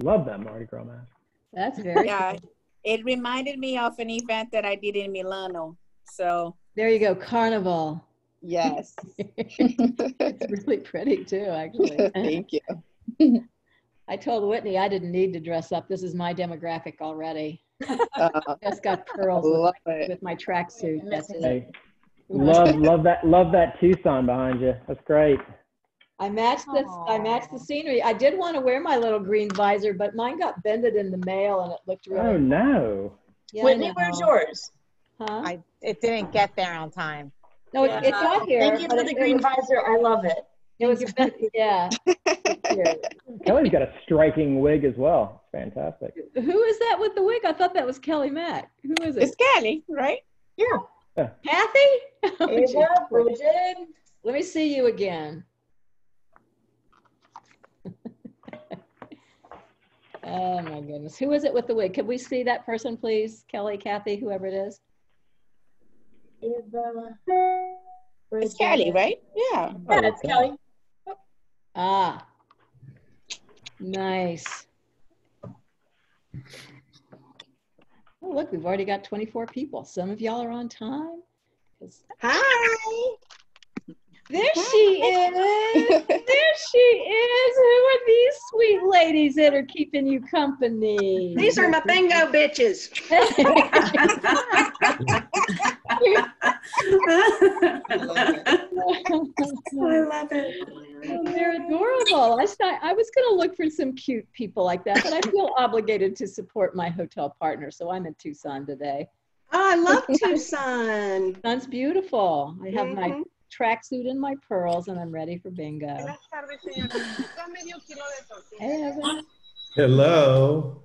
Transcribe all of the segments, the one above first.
Love that Mardi Gras mask. That's very Yeah, cool. it reminded me of an event that I did in Milano. So There you go, carnival. yes, It's really pretty too, actually. thank you. I told Whitney I didn't need to dress up. This is my demographic already. Uh, Just got pearls with my, with my tracksuit. That's it. Hey, love, love that, love that Tucson behind you. That's great. I matched this. I matched the scenery. I did want to wear my little green visor, but mine got bended in the mail, and it looked really. Oh no. Yeah, I Whitney, where's yours? Huh? I, it didn't get there on time. no, it, it got here. Thank you for the green was- visor. I love it. It was, yeah. Kelly's got a striking wig as well. Fantastic. Who is that with the wig? I thought that was Kelly Mack. Who is it? It's Kelly, right? Yeah. Kathy? Oh, Ava. Bridget. Let me see you again. Oh my goodness. Who is it with the wig? Could we see that person, please? Kelly, Kathy, whoever it is. Ava. It's Kelly, right? Yeah. Yeah, it's Kelly. Ah. Nice. Oh, look, we've already got 24 people. Some of y'all are on time. Hi. There she is. There she is. Who are these sweet ladies that are keeping you company? These are my bingo bitches. I love it. Oh, They're adorable. I thought I was going to look for some cute people like that, but I feel obligated to support my hotel partner, so I'm in Tucson today. Oh, I love Tucson. Tucson's beautiful. I have my Mhm. Tracksuit and my pearls, and I'm ready for bingo. Hey, Evan. Hello.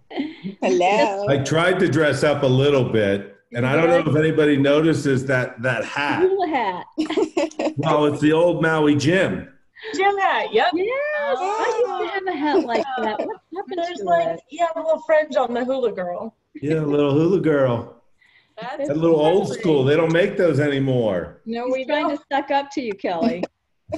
Hello. I tried to dress up a little bit, and I don't know if anybody notices that that hat. Hula hat. Well, it's the old Maui gym. Jim hat. Yep. Yes, I used to have a hat like that. What happened There's to like, it? yeah, a little fringe on the hula girl. Yeah, little hula girl. That's That little old school. They don't make those anymore. No, He's we trying don't. to suck up to you, Kelly.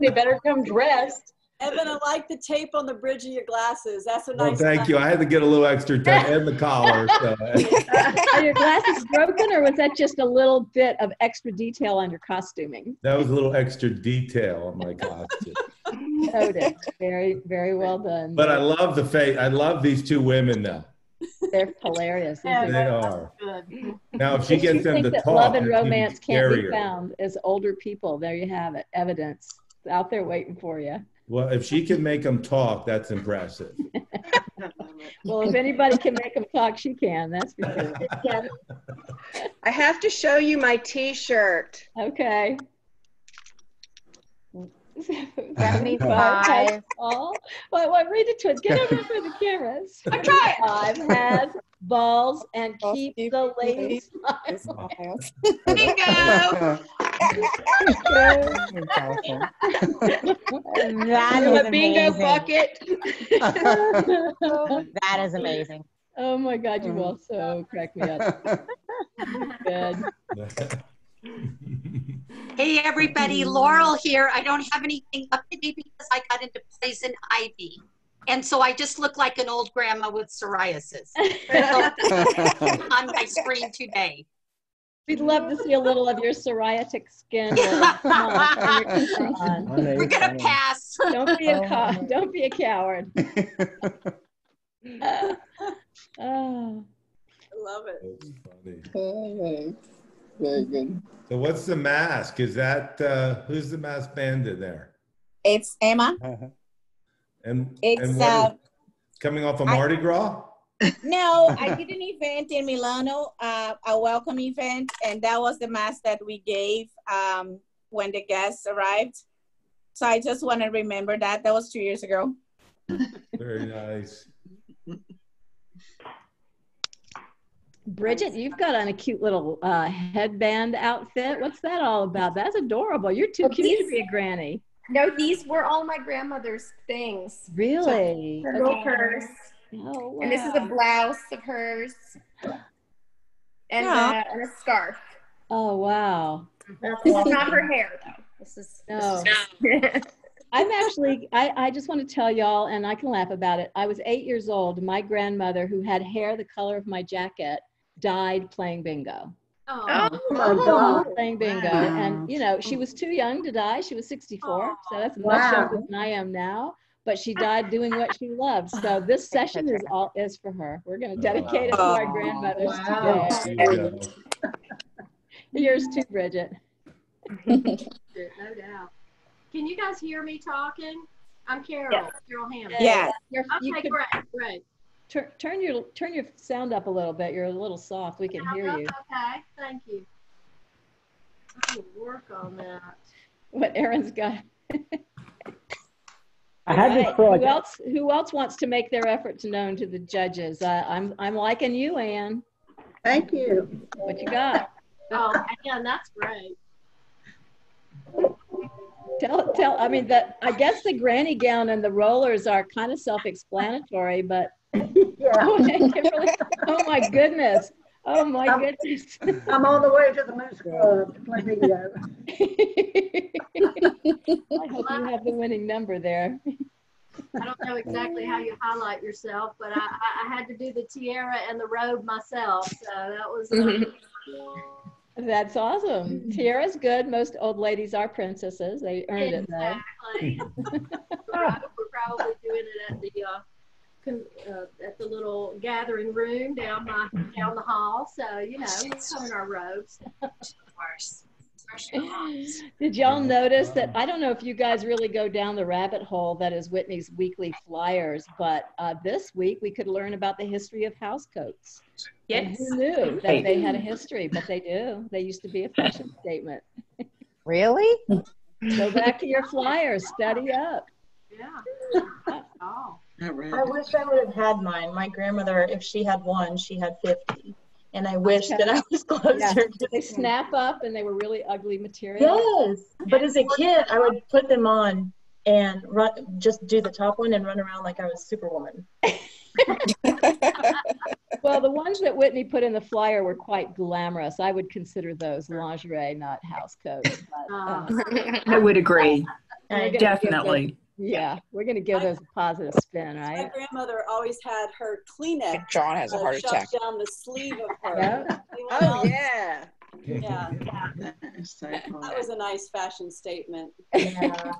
They better come dressed. Evan, I like the tape on the bridge of your glasses. That's a nice. Well, nice. thank you. I had to get a little extra tape and the collar. So. Are your glasses broken, or was that just a little bit of extra detail on your costuming? That was a little extra detail on my costume. Noted. Very, very well done. But I love the face. I love these two women though. They're hilarious. Yeah, They that- are. Good. Now, if she If you gets them think to that talk, love and romance can't be found as older people, there you have it. Evidence It's out there waiting for you. Well, if she can make them talk, that's impressive. Well, if anybody can make them talk, she can. That's for sure. I have to show you my T-shirt. Okay. Seventy-five. Oh, what, what, read it to us. Get over for the cameras. I'm trying. Five has balls and Balls keep keep the the ladies. Smiles. Bingo. That I'm is a bingo amazing. bucket. That is amazing. oh my God, you all mm. so crack me up. Good. Hey, everybody, Laurel here. I don't have anything up to date because I got into poison ivy. And so I just look like an old grandma with psoriasis on my screen today. We'd love to see a little of your psoriatic skin. On, turn your camera on. Funny, We're gonna pass. Don't be a co- don't be a coward. oh. I love it. That's funny. Very good. So what's the mask? Is that, uh, who's the mask bandit there? It's Emma. And, It's, and what uh, coming off of I- Mardi Gras? No, I did an event in Milano, uh, a welcome event, and that was the mask that we gave um, when the guests arrived. So I just want to remember that. That was two years ago. Very nice. Bridget, you've got on a cute little uh, headband outfit. What's that all about? That's adorable. You're too Well, cute to be a granny. No, these were all my grandmother's things. Really? Her little purse. Oh, wow. And this is a blouse of hers. And, Yeah. uh, and a scarf. Oh, wow. This is not her hair, though. This is. No. This is I'm actually, I, I just want to tell y'all, and I can laugh about it. I was eight years old. My grandmother, who had hair the color of my jacket, died playing bingo. Oh, oh my God. Playing bingo. And, you know, she was too young to die. She was 64. So that's much Wow. younger than I am now. But she died doing what she loved. So this session is all is for her. We're going to oh, dedicate it to our Oh, grandmothers wow. today. There you go. Yours too, Bridget. no doubt. Can you guys hear me talking? I'm Carol, Carol Hammond. Yes. You're- you Okay, could great, great. Turn, turn your turn your sound up a little bit. You're a little soft. We can hear you. Okay, thank you. I will work on that. What Aaron's got. I had this Right. for like Who else? Who else wants to make their efforts known to the judges? Uh, I'm I'm liking you, Anne. Thank you. What you got? Oh, yeah, that's great. Tell tell. I mean, that I guess the granny gown and the rollers are kind of self-explanatory, but Yeah, oh, Kimberly, oh my goodness, oh my Um, goodness. I'm on the way to the Moose Club to play bingo. I hope you have the winning number there. I don't know exactly how you highlight yourself, but I, I, I had to do the tiara and the robe myself, so that was. uh, That's awesome. Tiara's good. Most old ladies are princesses. They earned it though. Exactly. Right, We're probably doing it at the, uh, con- uh, at the little gathering room down my, down the hall, so, you know, we're coming in our robes. Did y'all notice that? I don't know if you guys really go down the rabbit hole that is Whitney's weekly flyers, but uh, this week we could learn about the history of house coats. And who knew that they had a history? But they do. They used to be a fashion statement. Really? Go back to your flyers, study up. Yeah. Oh. All right. I wish I would have had mine. My grandmother, if she had one, she had 50. And I wish that I was closer Yeah. to They snap up and they were really ugly material. Yes, but as a kid, I would put them on and run, just do the top one and run around like I was Superwoman. Well, the ones that Whitney put in the flyer were quite glamorous. I would consider those lingerie, not house coats. But, uh, I would agree. we're Definitely. Those- yeah, we're going to give those a positive spin, right? My grandmother always had her Kleenex. John has a heart shoved attack. down the sleeve of her. Yeah. Oh, else? yeah. Yeah, so that was a nice fashion statement. Yeah.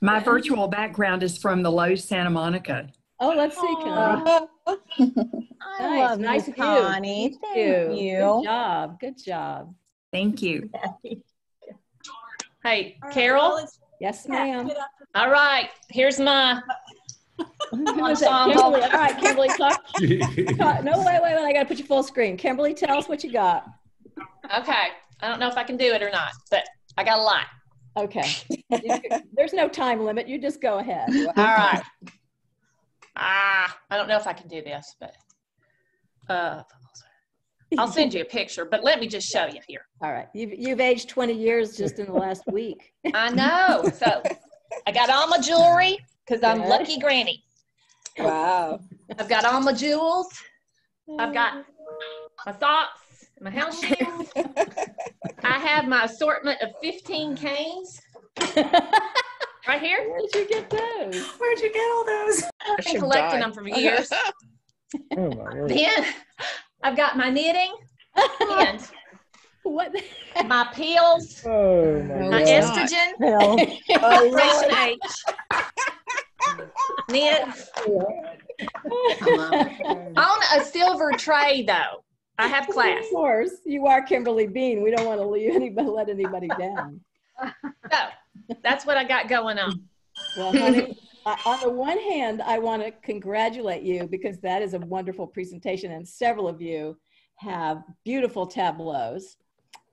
My virtual background is from the Loews Santa Monica. Oh, let's see, Connie. I Nice, love nice you, view. Connie. Thank Thank Good you. job. Good job. Thank you. Hey, All right, Carol. well, Yes, ma'am. Get up to- All right, here's my. Who is it? Ensemble. Kimberly. All right, Kimberly, talk. talk- No, wait, wait, wait. I got to put you full screen. Kimberly, tell us what you got. Okay, I don't know if I can do it or not, but I got a lot. Okay. There's no time limit. You just go ahead. All right. Ah, I don't know if I can do this, but uh, I'll send you a picture. But let me just show you here. All right. You've, you've aged 20 years just in the last week. I know. So I got all my jewelry because I'm Good. lucky granny. Wow. I've got all my jewels. I've got my socks, my house shoes. I have my assortment of 15 canes right here. Where'd you get those? Where'd you get all those? I've been collecting them for years. Oh my word. Then I've got my knitting and What? my pills, Oh my my estrogen, Bill. Operation oh, H, knit on a silver tray though. I have class. Of course, you are Kimberly Bean. We don't want to leave anybody, let anybody down. So that's what I got going on. Well, honey, I- uh, on the one hand, I want to congratulate you because that is a wonderful presentation, and several of you have beautiful tableaus.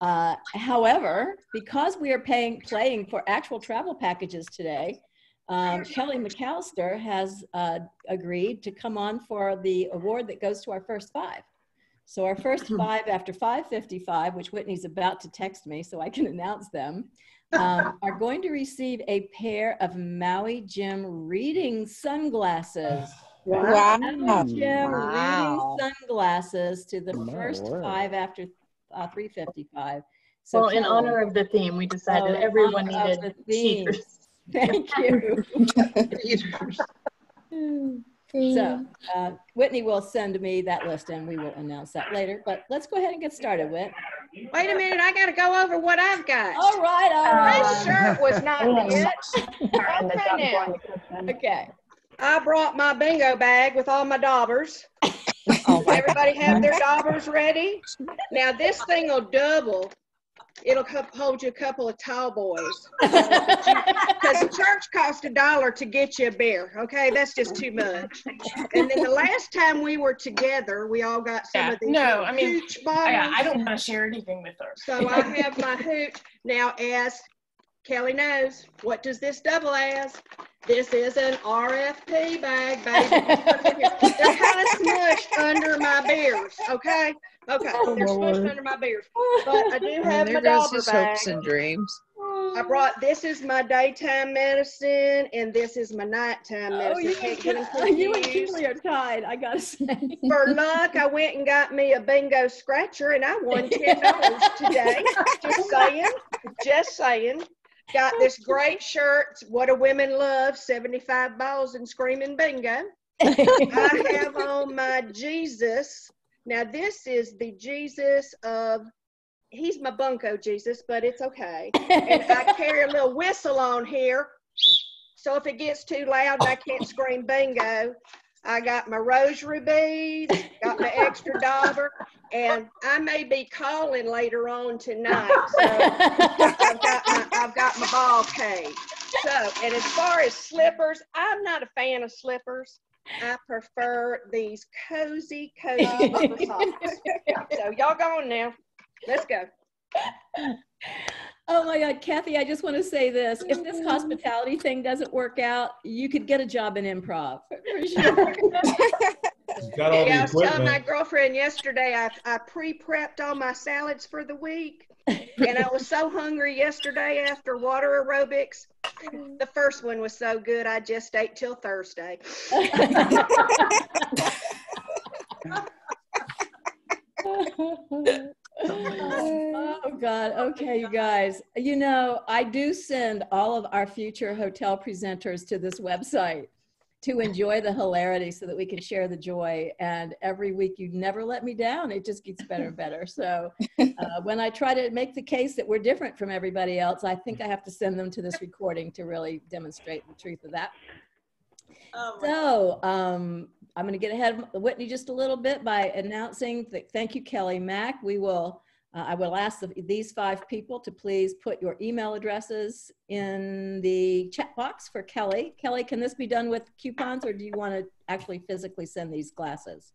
Uh, however, because we are paying, playing for actual travel packages today, um, Kelly McAllister has uh, agreed to come on for the award that goes to our first five. So our first five after 555, which Whitney's about to text me so I can announce them, um, are going to receive a pair of Maui Jim reading sunglasses. Wow. Maui Jim Wow. reading sunglasses to the My first word. five after uh, 355. So Well, in honor of the theme, we decided Oh, everyone needed the theme. cheaters. Thank you. So uh, Whitney will send me that list and we will announce that later. But let's go ahead and get started, Whit. Wait a minute, I gotta go over what I've got. All right, all right. This shirt was not it. Okay. Okay. I brought my bingo bag with all my daubers. Everybody have their daubers ready? Now this thing will double. It'll co- hold you a couple of tall boys. Because the church cost a dollar to get you a beer. Okay, that's just too much. And then the last time we were together, we all got some Yeah, of these no, I mean, hooch I, bottles. I don't want to share anything with her. So I have my hooch. Now, as Kelly knows, what does this double as? This is an RFP bag, baby. They're kind of smushed under my beers, okay? Okay, oh, they're smushed under my beers. But I do have my there goes dauber his bag. hopes and dreams. I brought, this is my daytime medicine and this is my nighttime Oh, medicine. you Can't get 'em Ke- you and confused. Are tied, I gotta say. For luck, I went and got me a bingo scratcher and I won ten dollars today. Just saying, just saying. Got this great shirt, What a Women Love, 75 balls and screaming bingo. I have on my Jesus. Now this is the Jesus of, he's my bunco Jesus, but it's okay. And I carry a little whistle on here. So if it gets too loud and I can't scream bingo, I got my rosary beads, got my extra dauber, and I may be calling later on tonight. So I've got my, I've got my ball cage. So, and as far as slippers, I'm not a fan of slippers. I prefer these cozy, cozy rubber socks. So y'all go on now. Let's go. Oh my God, Kathy, I just want to say this. If this mm-hmm. hospitality thing doesn't work out, you could get a job in improv. For sure. Got all yeah, I was telling my girlfriend yesterday I, I pre-prepped all my salads for the week. and I was so hungry yesterday after water aerobics. Mm-hmm. The first one was so good I just ate till Thursday. oh God. Okay, you guys. You know, I do send all of our future hotel presenters to this website to enjoy the hilarity so that we can share the joy. And every week you never let me down. It just gets better and better. So uh, when I try to make the case that we're different from everybody else, I think I have to send them to this recording to really demonstrate the truth of that. So um, I'm going to get ahead of Whitney just a little bit by announcing that thank you, Kelly Mack. We will, uh, I will ask the, these five people to please put your email addresses in the chat box for Kelly. Kelly, can this be done with coupons or do you want to actually physically send these glasses?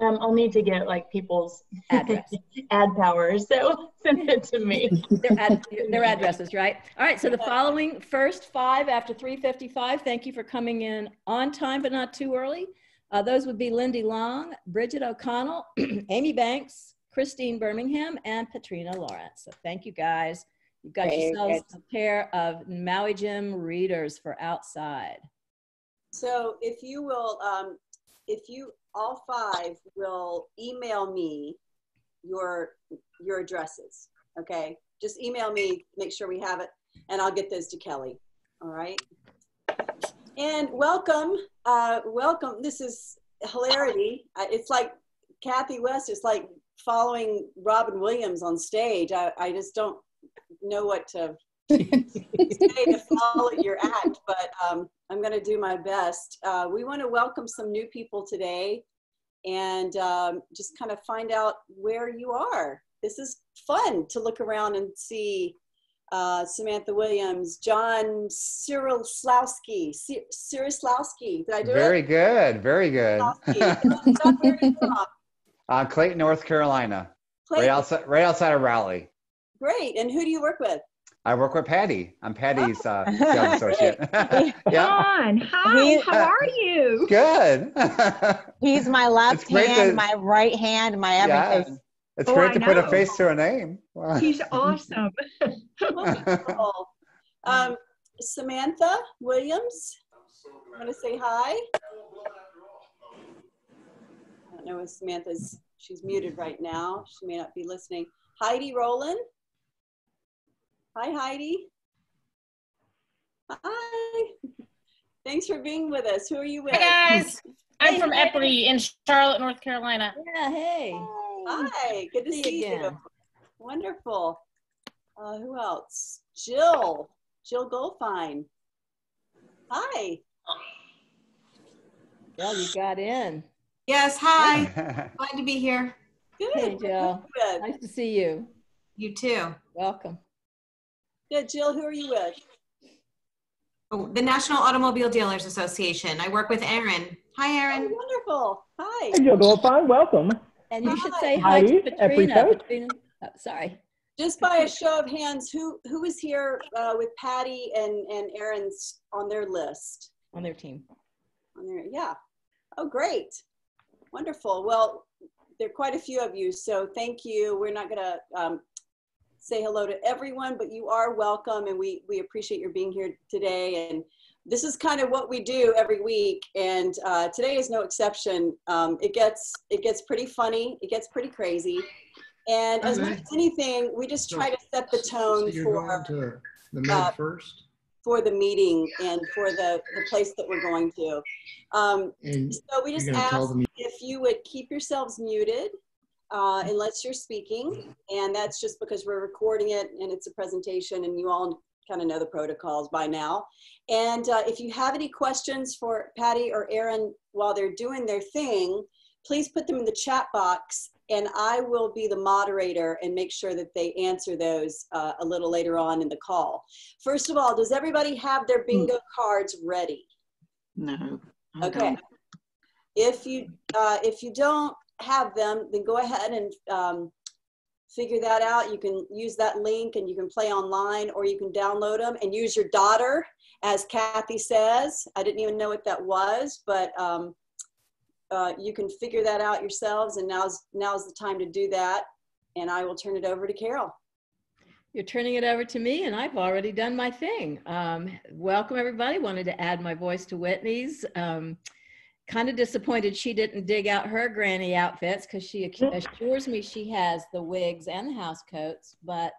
Um, I'll need to get like people's Address. ad powers, so send it to me. their, ad, their addresses, right? All right, so the following first five after 355, thank you for coming in on time but not too early. Uh, those would be Lindy Long, Bridget O'Connell, Amy Banks, Christine Birmingham, and Patrina Lawrence. So thank you guys. You've got Very yourselves good. a pair of Maui Jim readers for outside. So if you will, um, if you, all five will email me your, your addresses, okay? Just email me, make sure we have it, and I'll get those to Kelly, all right? And welcome, uh, welcome, this is hilarity. Uh, It's like Kathy West is like following Robin Williams on stage. I, I just don't know what to say to follow your act, but um, I'm going to do my best. Uh, we want to welcome some new people today and um, just kind of find out where you are. This is fun to look around and see uh, Samantha Williams, John Cyril Slowski, Cyril Slowski. Did I do it? Very it? good. Very good. John, where are you from? uh, Clayton, North Carolina. Clayton. Right outside, right outside of Raleigh. Great. And who do you work with? I work with Patty. I'm Patty's uh, sales associate. yeah. John, hi, how are you? Good. He's my left hand, to- my right hand, my everything. Yes. It's Oh, great I to put a face to a name. Wow. He's awesome. Wonderful. Um, Samantha Williams, want to say hi? I don't know if Samantha's, she's muted right now. She may not be listening. Heidi Rowland. Hi, Heidi. Hi. Thanks for being with us. Who are you with? Hi guys. I'm Hey, from hey. Eppley in Charlotte, North Carolina. Yeah, hey. Hi, good to See you see you. again. Wonderful. Uh, who else? Jill. Jill Goldfine. Hi. Well, you got in. Yes, hi. Glad to be here. Good. Hey, Jill. Good. Nice to see you. You too. Welcome. Good. Jill, who are you with? Oh, the National Automobile Dealers Association. I work with Aaron. Hi, Aaron. Oh, wonderful. Hi. Hey, Jill Goldfine, welcome. And you should say hi to Heidi, Katrina. Katrina. Oh, sorry. Just by a show of hands, who who is here uh, with Patty and and Aaron's on their list? On their team. On their yeah. Oh, great. Wonderful. Well, there are quite a few of you, so thank you. We're not going to um, say hello to everyone, but you are welcome, and we we appreciate your being here today. And this is kind of what we do every week, and uh, today is no exception. Um, it gets it gets pretty funny. It gets pretty crazy. And as much as anything, we just try to set the tone So for to the uh, Med first? for the meeting and for the, the place that we're going to. Um, so we just ask if you would keep yourselves muted uh, unless you're speaking. And that's just because we're recording it and it's a presentation and you all kind of know the protocols by now. And uh, if you have any questions for Patty or Aaron while they're doing their thing, please put them in the chat box and I will be the moderator and make sure that they answer those uh, a little later on in the call. First of all, does everybody have their bingo cards ready? No. I Okay. don't. If you uh, if you don't have them, then go ahead and um, figure that out. You can use that link and you can play online or you can download them and use your dauber, as Kathy says. I didn't even know what that was, but um, uh, you can figure that out yourselves. And now's now's the time to do that. And I will turn it over to Carol. You're turning it over to me, and I've already done my thing. Um, welcome, everybody. Wanted to add my voice to Whitney's. Um, kind of disappointed she didn't dig out her granny outfits because she assures me she has the wigs and the house coats. But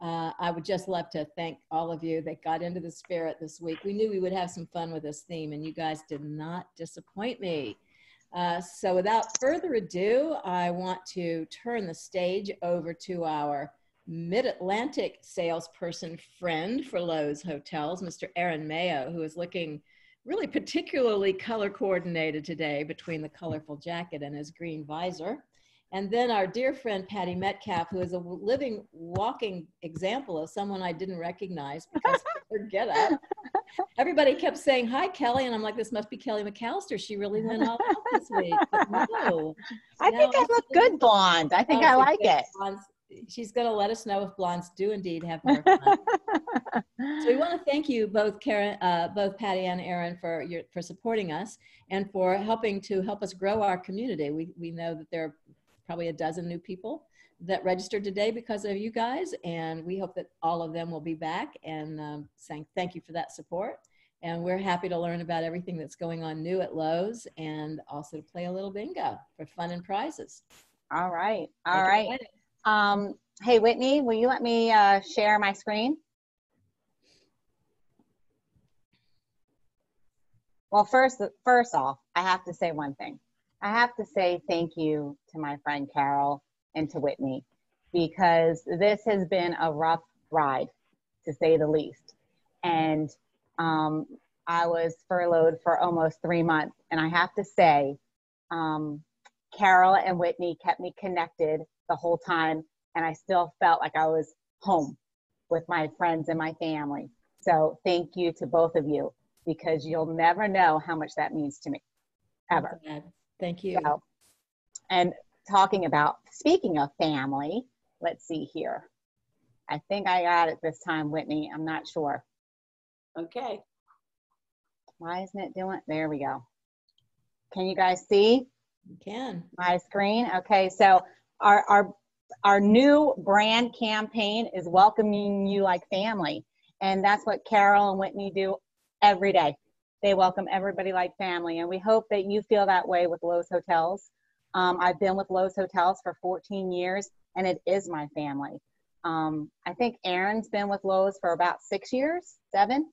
uh, I would just love to thank all of you that got into the spirit this week. We knew we would have some fun with this theme, and you guys did not disappoint me. Uh, so without further ado, I want to turn the stage over to our Mid-Atlantic salesperson friend for Loews Hotels, Mr. Aaron Mayo, who is looking really particularly color coordinated today between the colorful jacket and his green visor. And then our dear friend Patty Metcalf, who is a living, walking example of someone I didn't recognize because of her get up. Everybody kept saying, Hi, Kelly. And I'm like, This must be Kelly McAllister. She really went all out this week. But no. I Now think I look good blonde. I think I like it. blondes. She's going to let us know if blondes do indeed have more fun. so we want to thank you both, Karen, uh, both Patty and Aaron, for your for supporting us and for helping to help us grow our community. We we know that there are probably a dozen new people that registered today because of you guys, and we hope that all of them will be back and um, saying thank you for that support. And we're happy to learn about everything that's going on new at Loews and also to play a little bingo for fun and prizes. All right. All Take right. Um, hey, Whitney, will you let me uh, share my screen? Well, first, first off, I have to say one thing. I have to say thank you to my friend Carol and to Whitney because this has been a rough ride, to say the least. And um, I was furloughed for almost three months, and I have to say, um, Carol and Whitney kept me connected the whole time, and I still felt like I was home with my friends and my family. So thank you to both of you because you'll never know how much that means to me, ever. Thank you. So, and talking about, speaking of family, let's see here. I think I got it this time, Whitney. I'm not sure. Okay. Why isn't it doing? There we go. Can you guys see? You can. My screen. Okay, so our our our new brand campaign is welcoming you like family, and that's what Carol and Whitney do every day. They welcome everybody like family, and we hope that you feel that way with Loews Hotels. Um, I've been with Loews Hotels for 14 years, and it is my family. Um, I think Aaron's been with Loews for about six years, seven.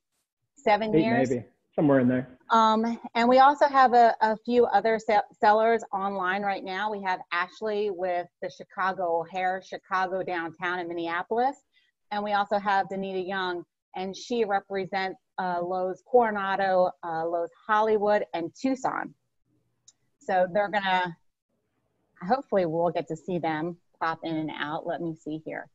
seven years. maybe somewhere in there. Um, and we also have a, a few other se- sellers online right now. We have Ashley with the Chicago O'Hare, Chicago downtown in Minneapolis. And we also have Danita Young, and she represents uh, Loews Coronado, uh, Loews Hollywood, and Tucson. So they're gonna, hopefully we'll get to see them pop in and out. Let me see here.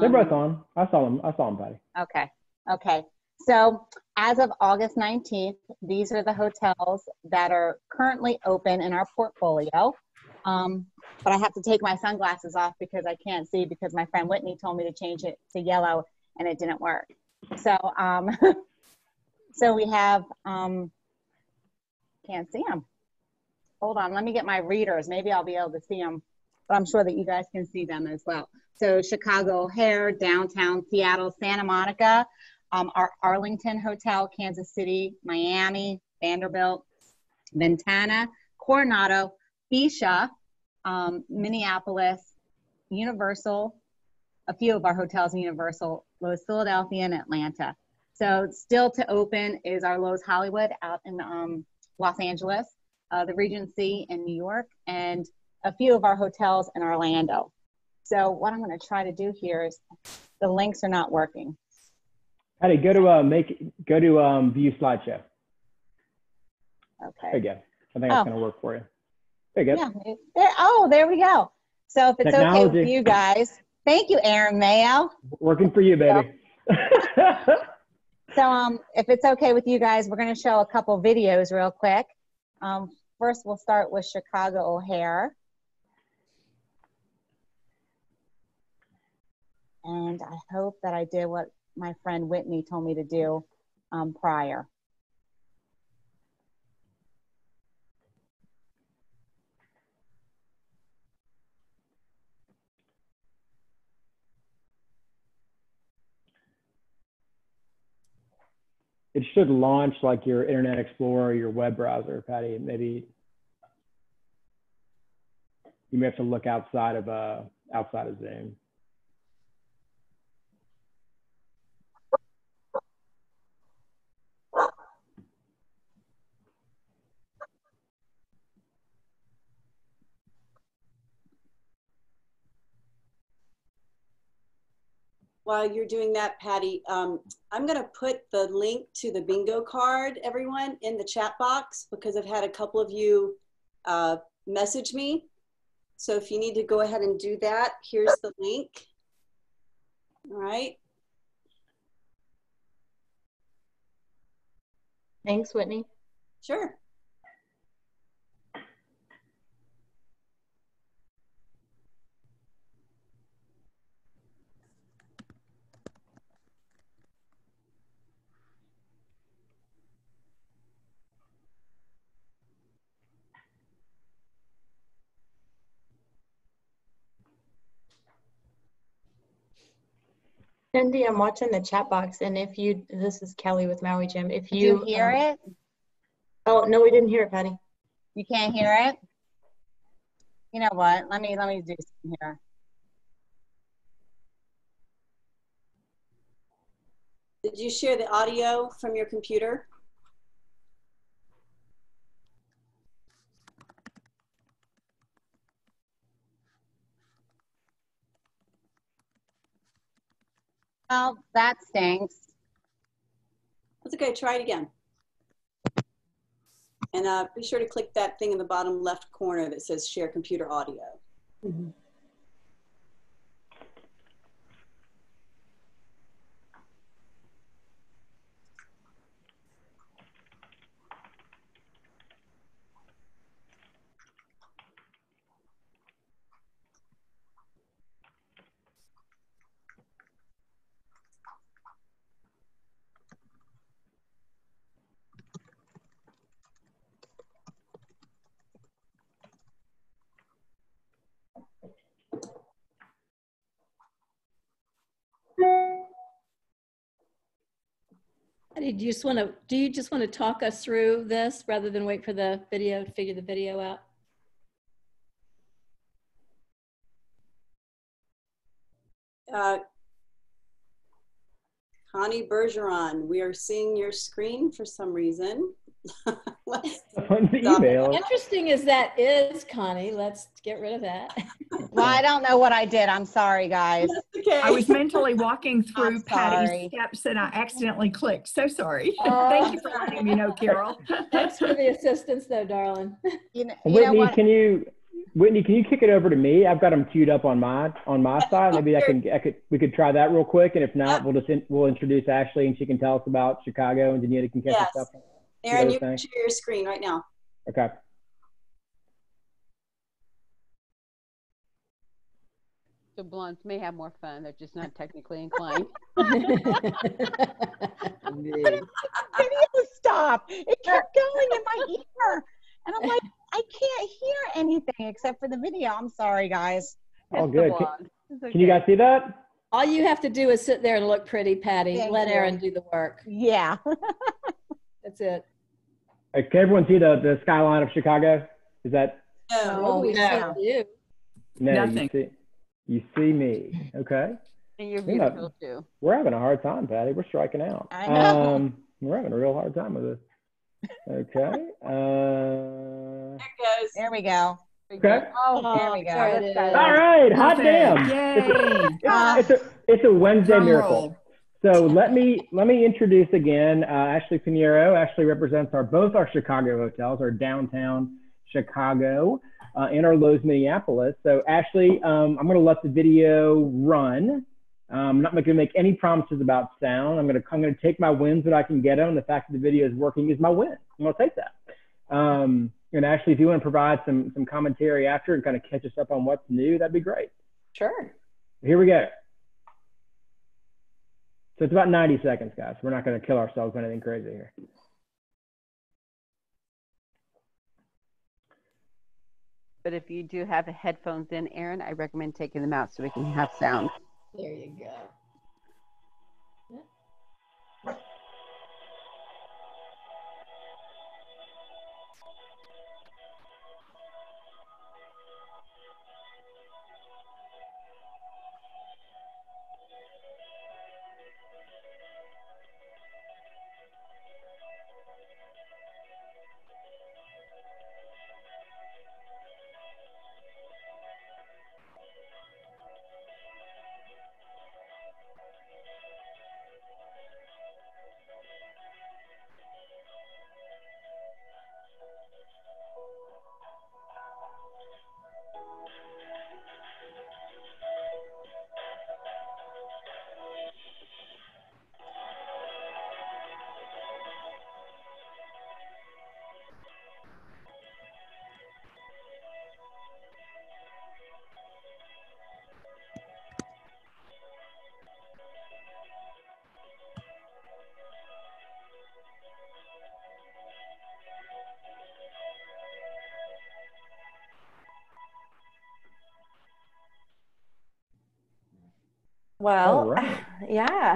They're both Um, on. I saw them. I saw them, Patty. Okay. Okay. So as of August 19th, these are the hotels that are currently open in our portfolio. Um, but I have to take my sunglasses off because I can't see because my friend Whitney told me to change it to yellow and it didn't work. So, um, so we have, um, can't see them. Hold on, let me get my readers. Maybe I'll be able to see them, but I'm sure that you guys can see them as well. So Chicago O'Hare, downtown Seattle, Santa Monica, um, our Arlington Hotel, Kansas City, Miami, Vanderbilt, Ventana, Coronado, Bisha, um, Minneapolis, Universal, a few of our hotels in Universal, Loews Philadelphia, and Atlanta. So still to open is our Loews Hollywood out in um, Los Angeles, uh, the Regency in New York, and a few of our hotels in Orlando. So what I'm going to try to do here is the links are not working. Patty, go to uh, make go to um, view slideshow. Okay. There you go. I think Oh. that's gonna work for you. There you go. Yeah. There, oh, there we go. So if it's okay Technology. with you guys, thank you, Aaron Mayo. Working for you, baby. So um, if it's okay with you guys, we're going to show a couple videos real quick. Um, first, we'll start with Chicago O'Hare. And I hope that I did what my friend Whitney told me to do um, prior. it should launch like your Internet Explorer, your web browser, Patty. Maybe you may have to look outside of uh outside of Zoom. While you're doing that, Patty, um, I'm going to put the link to the bingo card, everyone, in the chat box because I've had a couple of you uh, message me. So if you need to go ahead and do that, here's the link. All right. Thanks, Whitney. Sure. Cindy, I'm watching the chat box, and if you, this is Kelly with Maui Jim. If Did you you hear um, it? Oh no, we didn't hear it, Patty. You can't hear it? You know what? Let me let me do something here. Did you share the audio from your computer? Oh, that stinks. That's okay. Try it again. And uh, be sure to click that thing in the bottom left corner that says share computer audio. Patty, do you just want to, do you just want to talk us through this rather than wait for the video to figure the video out? Uh, Connie Bergeron, we are seeing your screen for some reason. Let's On the email. Interesting as that is, Connie, let's get rid of that. Well, I don't know what I did. I'm sorry, guys. Okay. I was mentally walking through Patty's steps and I accidentally clicked. So sorry. Oh. Thank you for letting me know, Carol. Thanks for the assistance though, darling. You know, you know Whitney, what? can you, Whitney, can you kick it over to me? I've got them queued up on my on my side. Maybe I can, I could, we could try that real quick, and if not, we'll just in, we'll introduce Ashley, and she can tell us about Chicago, and Danita can catch Yes. us up. Aaron, you can share your screen right now. Okay. The blondes may have more fun. They're just not technically inclined. video stop. It kept going in my ear. And I'm like, I can't hear anything except for the video. I'm sorry, guys. All good. Can, can you guys see that? All you have to do is sit there and look pretty, Patty. Thank Let you. Aaron do the work. Yeah. That's it. Uh, Can everyone see the the skyline of Chicago? Is that Oh, we no. see you. no? Nothing. You see, you see me. Okay. And you're We're not- beautiful too. We're having a hard time, Patty. We're striking out. I know. Um, we're having a real hard time with this. Okay. Uh, There it goes. There we go. okay. Oh, there we go. there it is. All right. Hot Perfect. damn. Yay. It's, it's a it's a Wednesday Drum miracle. So let me let me introduce again uh, Ashley Pinheiro. Ashley represents our both our Chicago hotels, our downtown Chicago, uh, and our Loews Minneapolis. So Ashley, um, I'm going to let the video run. Um, I'm not going to make any promises about sound. I'm going to I'm going to take my wins when I can get them. The fact that the video is working is my win. I'm going to take that. Um, and Ashley, if you want to provide some some commentary after and kind of catch us up on what's new, that'd be great. Sure. Here we go. So it's about 90 seconds, guys. We're not going to kill ourselves with anything crazy here. But if you do have headphones in, Aaron, I recommend taking them out so we can have sound. There you go.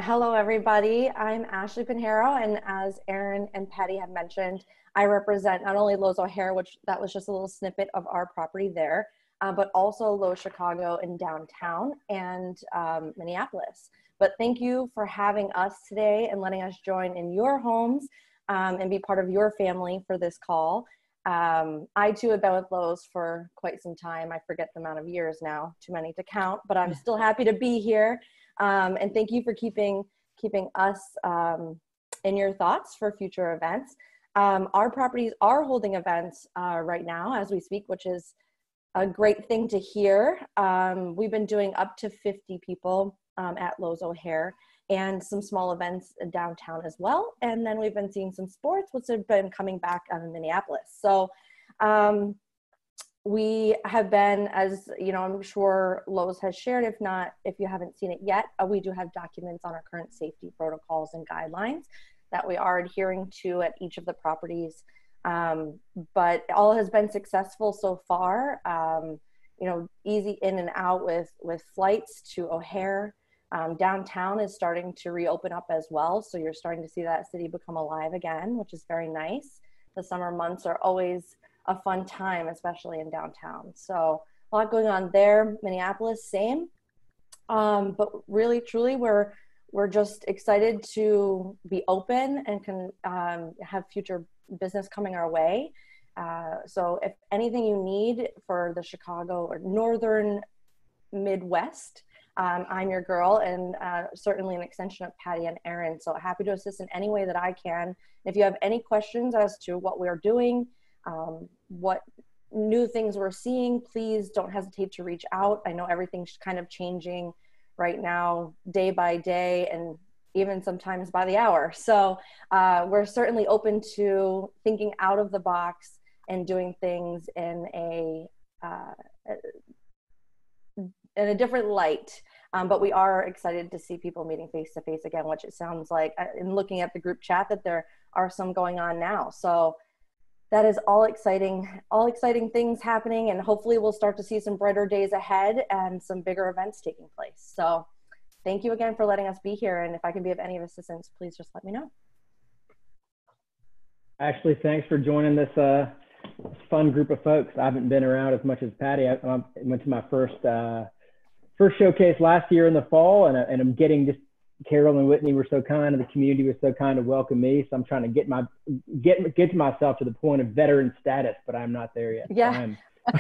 Hello, everybody. I'm Ashley Pinheiro, and as Aaron and Patty have mentioned, I represent not only Loews O'Hare, which that was just a little snippet of our property there, uh, but also Loews Chicago in downtown and um, Minneapolis. But thank you for having us today and letting us join in your homes um, and be part of your family for this call. Um, I too have been with Loews for quite some time. I forget the amount of years now, too many to count, but I'm still happy to be here. Um, and thank you for keeping keeping us um, in your thoughts for future events. Um, our properties are holding events uh, right now as we speak, which is a great thing to hear. Um, we've been doing up to 50 people um, at Loews O'Hare and some small events downtown as well. And then we've been seeing some sports, which have been coming back out in Minneapolis. So um, we have been, as you know, I'm sure Loews has shared. If not, if you haven't seen it yet, uh, we do have documents on our current safety protocols and guidelines that we are adhering to at each of the properties. Um, but all has been successful so far. Um, you know, easy in and out with with flights to O'Hare. Um, downtown is starting to reopen up as well, so you're starting to see that city become alive again, which is very nice. The summer months are always a fun time, especially in downtown. So a lot going on there. Minneapolis, same. Um, but really, truly, we're we're just excited to be open and can um, have future business coming our way. Uh, so if anything you need for the Chicago or Northern Midwest, um, I'm your girl and uh, certainly an extension of Patty and Aaron. So happy to assist in any way that I can. If you have any questions as to what we're doing, um, what new things we're seeing, please don't hesitate to reach out. I know everything's kind of changing right now, day by day, and even sometimes by the hour. So uh, we're certainly open to thinking out of the box and doing things in a uh, in a different light. Um, but we are excited to see people meeting face to face again, which it sounds like uh, in looking at the group chat that there are some going on now. So that is all exciting, all exciting things happening, and hopefully we'll start to see some brighter days ahead and some bigger events taking place. So thank you again for letting us be here. And if I can be of any assistance, please just let me know. Ashley, thanks for joining this uh, fun group of folks. I haven't been around as much as Patty. I, I went to my first uh, first showcase last year in the fall, and, and I'm getting just Carol and Whitney were so kind, and the community was so kind to welcome me. So I'm trying to get my get get to myself to the point of veteran status, but I'm not there yet. Yeah.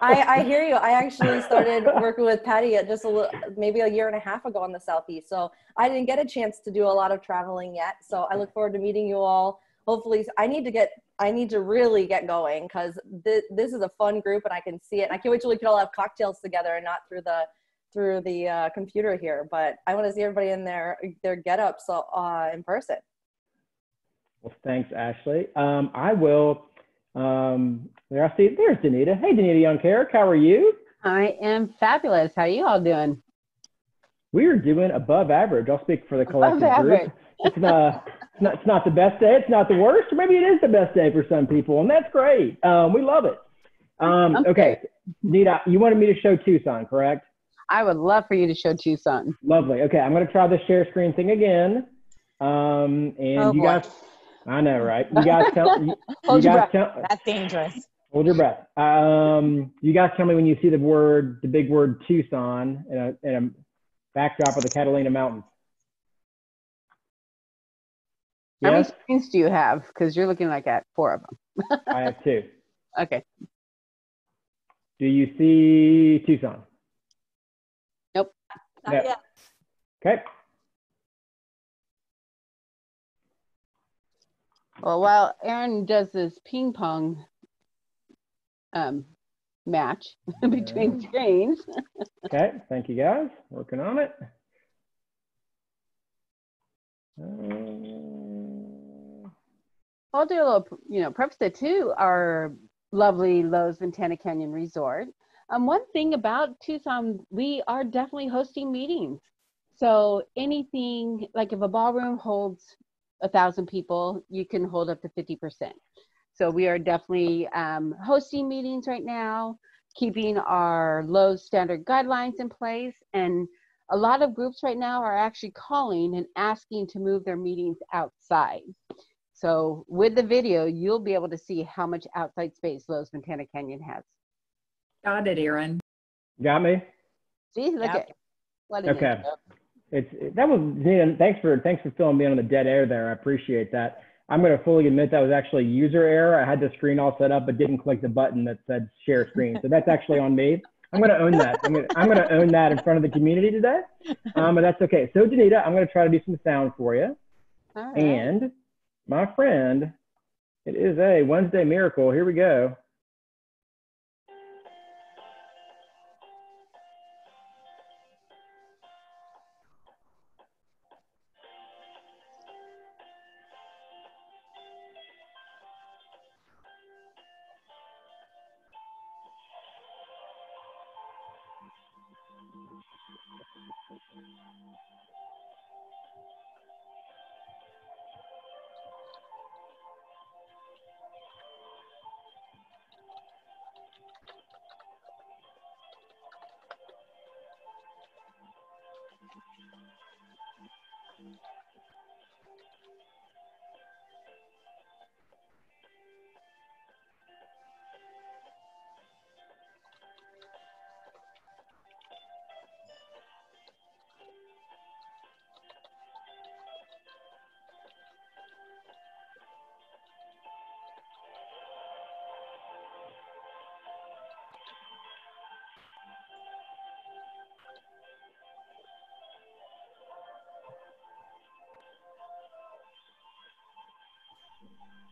I, I hear you. I actually started working with Patty just a little, maybe a year and a half ago in the Southeast. So I didn't get a chance to do a lot of traveling yet. So I look forward to meeting you all. Hopefully, I need to get I need to really get going because th- this is a fun group and I can see it. And I can't wait till we can all have cocktails together and not through the through the uh, computer here. But I want to see everybody in their their get up so uh, in person. Well, thanks, Ashley. Um, I will. Um, there I see. There's Danita. Hey, Danita Young Carrick, how are you? I am fabulous. How are you all doing? We are doing above average. I'll speak for the collective group. It's not, it's not, it's not the best day. It's not the worst. Or maybe it is the best day for some people, and that's great. Um, we love it. Um, okay, Nita, you wanted me to show Tucson, correct? I would love for you to show Tucson. Lovely. Okay, I'm going to try the share screen thing again. Um, and Oh, you boy. guys, I know, right? You guys tell. You, Hold you your guys breath. tell. That's dangerous. Hold your breath. Um, you guys tell me when you see the word, the big word Tucson, in a, in a backdrop of the Catalina Mountains. How many screens do you have? Because you're looking like at four of them. I have two. Okay. Do you see Tucson? Nope. No. Okay. Well, while Aaron does this ping pong um, match between screens, Okay. Thank you guys. Working on it. Uh, I'll do a little, you know, preface it to our lovely Loews Ventana Canyon Resort. Um, one thing about Tucson, we are definitely hosting meetings. So anything, like if a ballroom holds a thousand people, you can hold up to 50%. So we are definitely um, hosting meetings right now, keeping our low standard guidelines in place. And a lot of groups right now are actually calling and asking to move their meetings outside. So with the video, you'll be able to see how much outside space Loews Ventana Canyon has. Got it, Aaron. got me? See, look Yep. at letting Okay. go. It's it- that was Nina, thanks for thanks for filling me in on the dead air there. I appreciate that. I'm going to fully admit that was actually user error. I had the screen all set up, but didn't click the button that said share screen. So that's actually on me. I'm going to own that. I'm going to, I'm going to own that in front of the community today. Um, but that's okay. So Danita, I'm going to try to do some sound for you. All right. And my friend, it is a Wednesday miracle. Here we go.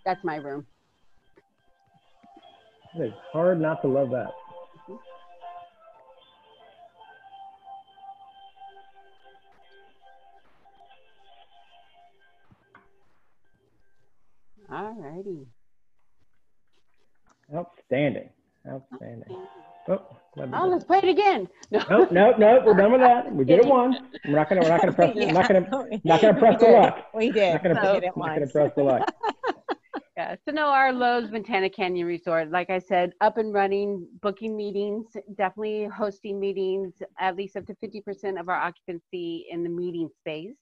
That's my room. It's hard not to love that. All righty. Outstanding. Outstanding. Oh, oh let's play it again. No. Nope, nope, nope. We're done with that. We did it once. We're not gonna. We're not gonna press. We're not gonna. Not gonna press the We did. luck. We did. Not gonna, We press, did it not gonna press the luck. No, our Loews Ventana Canyon Resort, like I said, up and running, booking meetings, definitely hosting meetings, at least up to 50% of our occupancy in the meeting space.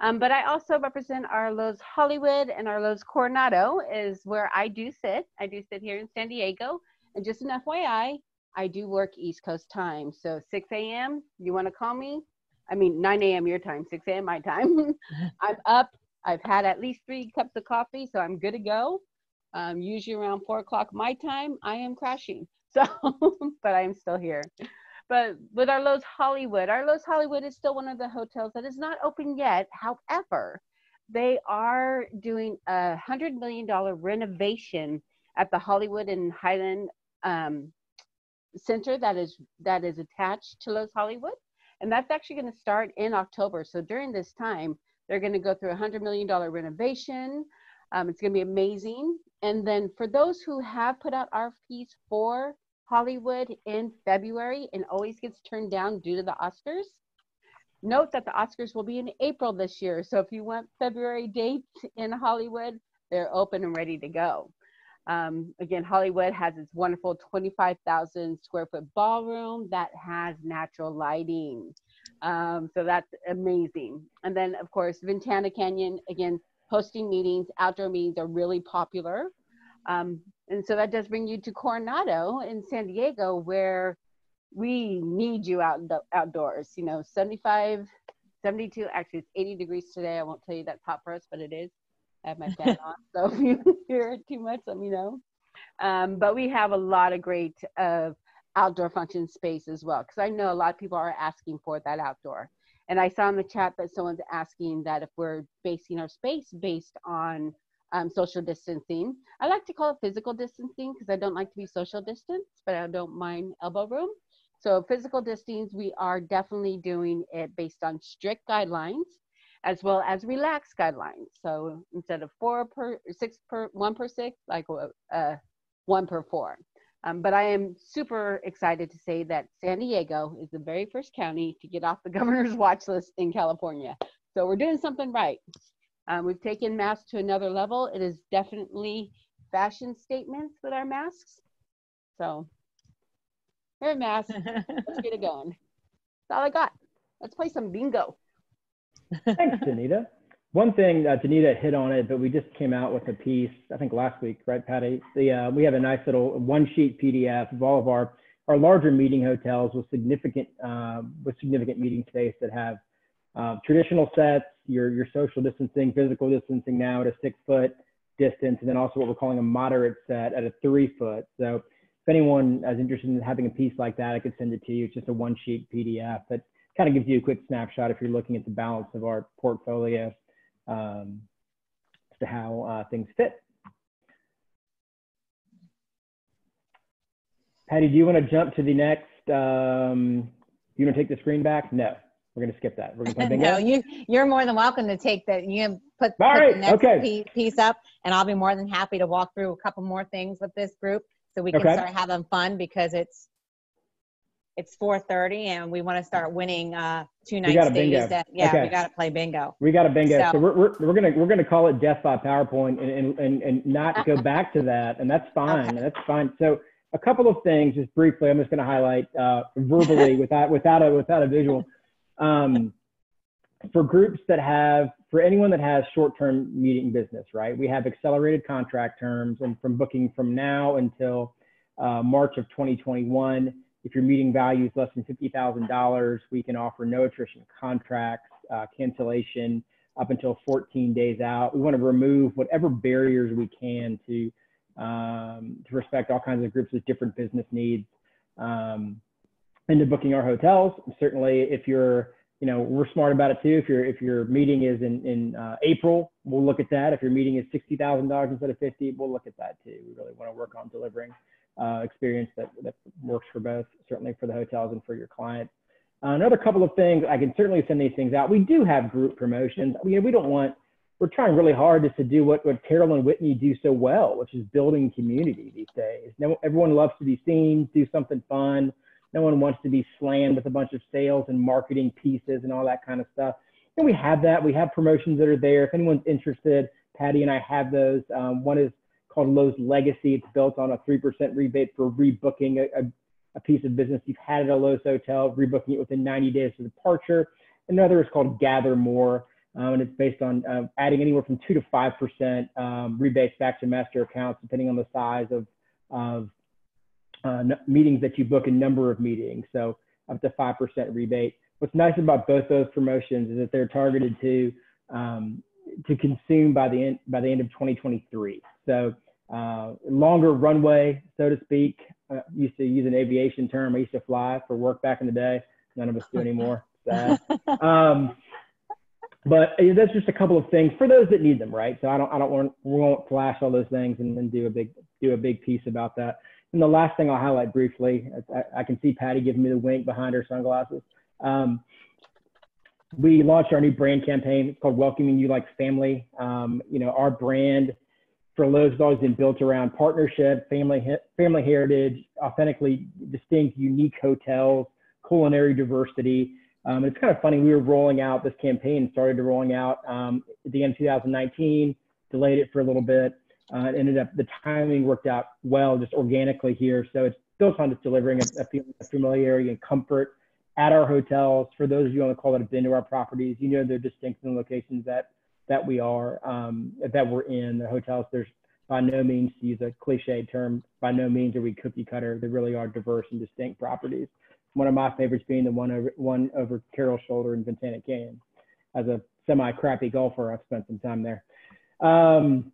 Um, but I also represent our Loews Hollywood and our Loews Coronado is where I do sit. I do sit here in San Diego. And just an FYI, I do work East Coast time. So 6 a.m., you want to call me? I mean, 9 a.m. your time, 6 a.m. my time. I'm up. I've had at least three cups of coffee, so I'm good to go. Um, usually around four o'clock my time, I am crashing. So, but I am still here. But with our Loews Hollywood, our Loews Hollywood is still one of the hotels that is not open yet. However, they are doing a hundred million dollar renovation at the Hollywood and Highland um, Center that is that is attached to Loews Hollywood, and that's actually going to start in October. So during this time, they're going to go through a hundred million dollar renovation. Um, it's going to be amazing. And then for those who have put out RFPs for Hollywood in February and always gets turned down due to the Oscars, note that the Oscars will be in April this year. So if you want February dates in Hollywood, they're open and ready to go. Um, again, Hollywood has its wonderful 25,000 square foot ballroom that has natural lighting. Um, so that's amazing. And then, of course, Ventana Canyon, again, hosting meetings, outdoor meetings are really popular. Um, and so that does bring you to Coronado in San Diego, where we need you out outdoors. You know, 75, 72, actually, it's 80 degrees today. I won't tell you that's hot for us, but it is. I have my fan on. So if you hear it too much, let me know. Um, but we have a lot of great uh, outdoor function space as well, because I know a lot of people are asking for that outdoor. And I saw in the chat that someone's asking that if we're basing our space based on um, social distancing. I like to call it physical distancing because I don't like to be social distance, but I don't mind elbow room. So physical distancing, we are definitely doing it based on strict guidelines as well as relaxed guidelines. So instead of four per six per one per six, like uh, one per four. Um, but I am super excited to say that San Diego is the very first county to get off the governor's watch list in California. So we're doing something right. Um, we've taken masks to another level. It is definitely fashion statements with our masks. So, here, masks. Let's get it going. That's all I got. Let's play some bingo. Thanks, Danita. One thing, uh, Danita hit on it, but we just came out with a piece, I think last week, right, Patty? The, uh, we have a nice little one sheet PDF of all of our, our larger meeting hotels with significant, uh, with significant meeting space that have uh, traditional sets, your, your social distancing, physical distancing now at a six foot distance, and then also what we're calling a moderate set at a three foot. So if anyone is interested in having a piece like that, I could send it to you. It's just a one sheet PDF that kind of gives you a quick snapshot if you're looking at the balance of our portfolio um, as to how uh, things fit. Patty, do you want to jump to the next? Um, you want to take the screen back? No, we're going to skip that. We're going to play bingo. no, you you're more than welcome to take the you can put, All put right, the next okay. piece, piece up, and I'll be more than happy to walk through a couple more things with this group so we can Okay. start having fun because it's it's 4:30 and we want to start winning uh, two We night got a bingo. That, yeah, Okay. we got to play bingo. We got a bingo. So, So- we're, we're, we're gonna we're gonna call it death by PowerPoint and, and, and, and not go back to that, and that's fine. That's fine. So a couple of things, just briefly, I'm just gonna highlight uh, verbally without without a without a visual. Um, for groups that have for anyone that has short-term meeting business, right? We have accelerated contract terms, and from booking from now until uh, March of 2021. If your meeting value is less than $50,000, we can offer no attrition contracts, uh, cancellation up until 14 days out. We want to remove whatever barriers we can to um, to respect all kinds of groups with different business needs um, into booking our hotels. Certainly, if you're you know, we're smart about it too. If your if your meeting is in in uh, April, we'll look at that. If your meeting is sixty thousand dollars instead of fifty, we'll look at that too. We really want to work on delivering uh, experience that that works for both, certainly for the hotels and for your client. Uh, another couple of things, I can certainly send these things out. We do have group promotions. Know, we don't want. We're trying really hard just to do what, what Carol and Whitney do so well, which is building community these days. No, everyone loves to be seen, do something fun no one wants to be slammed with a bunch of sales and marketing pieces and all that kind of stuff. And we have that. We have promotions that are there. If anyone's interested, Patty and I have those. Um, one is called Loews Legacy. It's built on a 3% rebate for rebooking a, a, a, piece of business you've had at a Loews hotel, rebooking it within 90 days of departure. Another is called Gather More, um, and it's based on uh, adding anywhere from 2 to 5% um, rebates back to master accounts, depending on the size of, of uh, meetings that you book a number of meetings. So up to 5% rebate. What's nice about both those promotions is that they're targeted to um, to consume by the end by the end of 2023. So uh, longer runway, so to speak. Uh, used to use an aviation term. I used to fly for work back in the day. None of us do anymore. Sad. Um, but that's just a couple of things for those that need them, right? So I don't, I don't want, we won't flash all those things and then do a big, do a big piece about that. And the last thing I'll highlight briefly, I, I can see Patty giving me the wink behind her sunglasses. Um, we launched our new brand campaign. It's called Welcoming You Like Family. Um, you know, our brand for Loews has always been built around partnership, family, family heritage, authentically distinct, unique hotels, culinary diversity. Um, it's kind of funny. We were rolling out this campaign, started rolling out um, at the end of 2019, delayed it for a little bit. Uh, ended up the timing worked out well, just organically here. So it's built on just delivering a, a feeling of familiarity and comfort at our hotels. For those of you on the call that have been to our properties, you know they're distinct in the locations that that we are um, that we're in. The hotels, there's by no means to use a cliche term, by no means are we cookie cutter. They really are diverse and distinct properties. One of my favorites being the one over one over Carroll Shoulder in Ventana Canyon. As a semi crappy golfer, I've spent some time there. Um,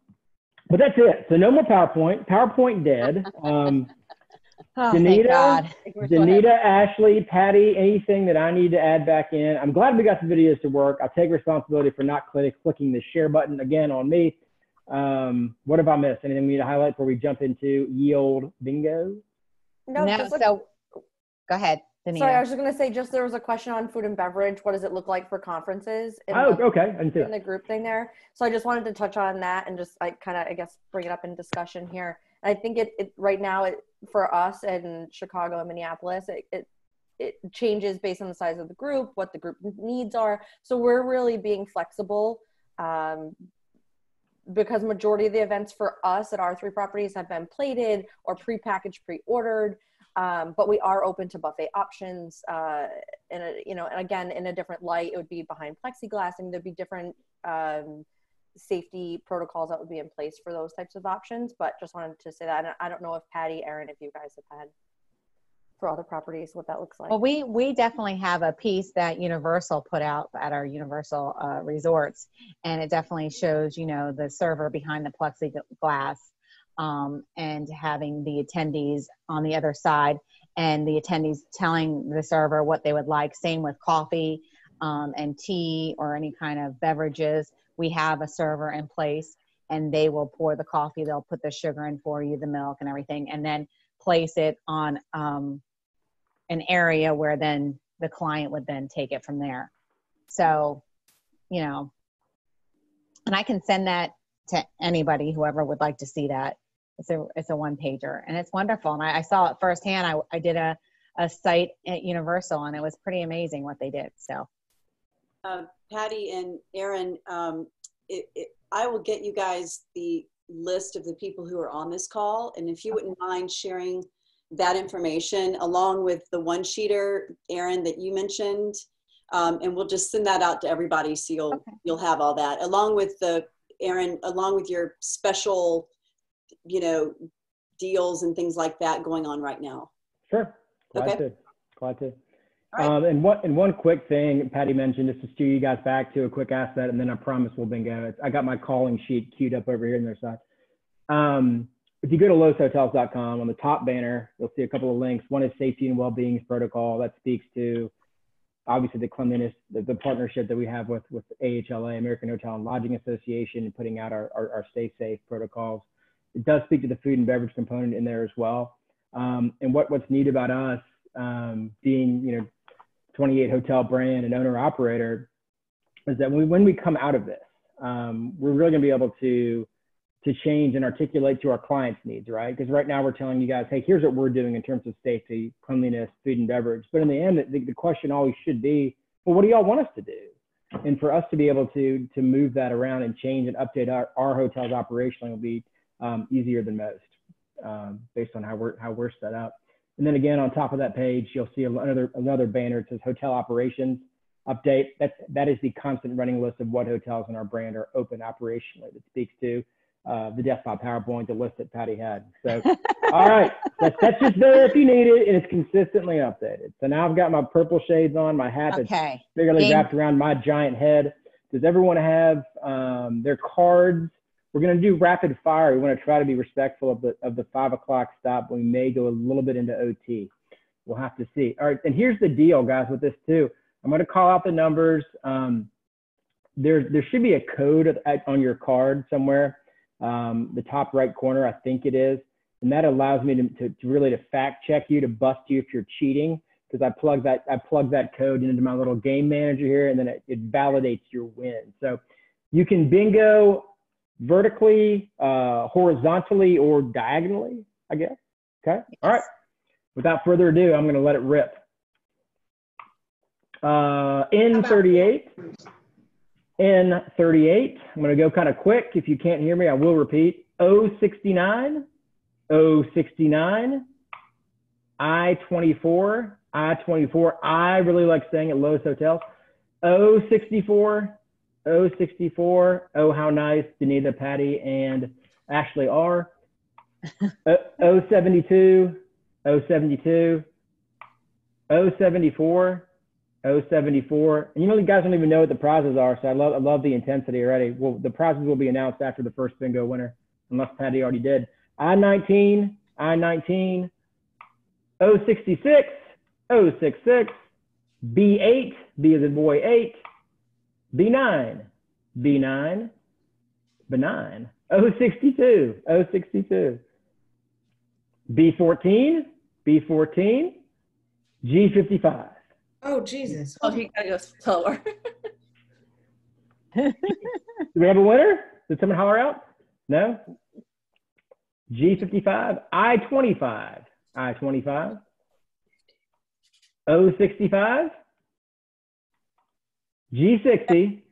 but that's it. So no more PowerPoint. PowerPoint dead. Um, Oh, Danita, Danita, Ashley, Patty, anything that I need to add back in. I'm glad we got the videos to work. I'll take responsibility for not click, clicking the share button again on me. Um, what have I missed? Anything we need to highlight before we jump into yield bingo? No, no so go ahead. Danita. Sorry, I was just going to say, just there was a question on food and beverage. What does it look like for conferences? In oh, the, okay. I in the group thing there. So I just wanted to touch on that and just like kind of, I guess, bring it up in discussion here. I think it, it right now it for us in Chicago and Minneapolis, it, it it changes based on the size of the group, what the group needs are. So we're really being flexible um, because majority of the events for us at our three properties have been plated or pre-packaged, pre-ordered. Um, but we are open to buffet options. Uh, and you know, and again, in a different light, it would be behind plexiglass, and there'd be different um, safety protocols that would be in place for those types of options. But just wanted to say that. I don't know if Patty, Aaron, if you guys have had for other properties, what that looks like. Well, we we definitely have a piece that Universal put out at our Universal uh, resorts, and it definitely shows, you know, the server behind the plexiglass um, and having the attendees on the other side and the attendees telling the server what they would like. Same with coffee um, and tea or any kind of beverages. We have a server in place and they will pour the coffee, they'll put the sugar in for you, the milk and everything, and then place it on um, an area where then the client would then take it from there. So, you know, and I can send that to anybody, whoever would like to see that. It's a it's a one pager and it's wonderful. And I, I, saw it firsthand. I, I did a, a site at universal and it was pretty amazing what they did. So uh, patty and aaron um, it, it, i will get you guys the list of the people who are on this call and if you wouldn't mind sharing that information along with the one sheeter aaron that you mentioned um, and we'll just send that out to everybody so you'll okay. you'll have all that along with the aaron along with your special you know, deals and things like that going on right now? Sure. Glad okay. to. Glad to. Um, and one and one quick thing Patty mentioned, just to steer you guys back to a quick asset, and then I promise we'll bingo. I got my calling sheet queued up over here on their side. Um, if you go to loewshotels.com on the top banner, you'll see a couple of links. One is safety and well-being protocol that speaks to obviously the cleanliness, the, the partnership that we have with with AHLA, American Hotel and Lodging Association, and putting out our, our, our Stay Safe protocols. It does speak to the food and beverage component in there as well. Um, and what what's neat about us um, being you know 28 hotel brand and owner operator is that when we, when we come out of this, um, we're really going to be able to to change and articulate to our clients' needs, right? Because right now we're telling you guys, hey, here's what we're doing in terms of safety, cleanliness, food and beverage. But in the end, the, the question always should be, well, what do y'all want us to do? And for us to be able to to move that around and change and update our, our hotels operationally will be um, easier than most, um, based on how we're how we're set up. And then again, on top of that page, you'll see another another banner. It says hotel operations update. That's that is the constant running list of what hotels in our brand are open operationally. That speaks to uh, the desktop PowerPoint, the list that Patty had. So, all right, that's, that's just there if you need it, and it's consistently updated. So now I've got my purple shades on, my hat that's Okay. figuratively wrapped around my giant head. Does everyone have um, their cards? We're going to do rapid fire. We want to try to be respectful of the of the five o'clock stop. We may go a little bit into OT. We'll have to see. All right, and here's the deal, guys, with this too. I'm going to call out the numbers. Um, there, there should be a code at- on your card somewhere, um, the top right corner, I think it is, and that allows me to, to, to really to fact check you, to bust you if you're cheating, because I plug that I plug that code into my little game manager here, and then it, it validates your win. So you can bingo vertically, uh, horizontally, or diagonally, I guess. Okay. All right. Without further ado, I'm going to let it rip. Uh, N38. N38. I'm going to go kind of quick. If you can't hear me, I will repeat. O69, O69, I24, I24. I really like staying at Loews Hotel. O64, O64. Oh, how nice. Danita, Patty, and Ashley are. O- 072, 072, 074, 074. And you know, you guys don't even know what the prizes are, so I love, I love the intensity already. Well, the prizes will be announced after the first bingo winner, unless Patty already did. I-19, I-19, 066, 066, B8, B as in boy 8, B9, B9, benign, 062, 062, B14, B14, G55. Oh, Jesus. Oh, he gotta go slower. Do we have a winner? Did someone holler out? No? G55, I25, I25, O65, G60.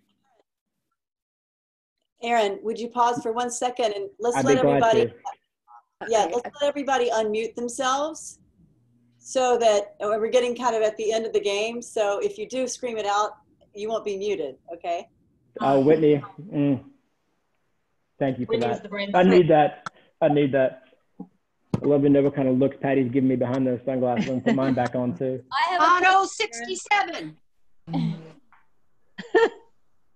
Aaron, would you pause for one second and let's I'd let everybody, yeah, let's let everybody unmute themselves so that oh, we're getting kind of at the end of the game. So if you do scream it out, you won't be muted, okay? Oh, Whitney. Mm. Thank you for Whitney's that. the. I need that. I need that. I love to know what kind of looks Patty's giving me behind those sunglasses and put mine back on too. I have Auto 67.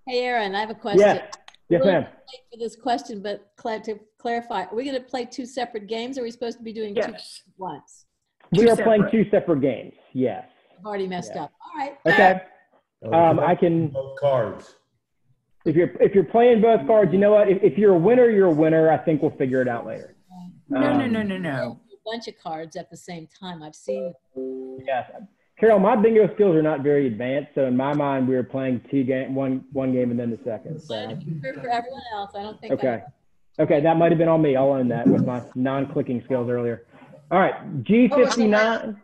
Hey, Aaron, I have a question. Yes. Yes, We're ma'am. For this question, but cla- to clarify, are we going to play two separate games? Or are we supposed to be doing two at once? We are playing two separate games. Yes. I've already messed Yeah. up. All right. Okay. Oh, Um, I can. Both cards. If you're if you're playing both cards, you know what? If, if you're a winner, you're a winner. I think we'll figure it out later. No, no, Um, no, no, no. A bunch of cards at the same time. I've seen. Yes. Carol, my bingo skills are not very advanced, so in my mind, we were playing two game, one one game, and then the second. So. For, for everyone else, I don't think. Okay. Okay, that might have been on me. I'll own that with my non-clicking skills earlier. All right, G59.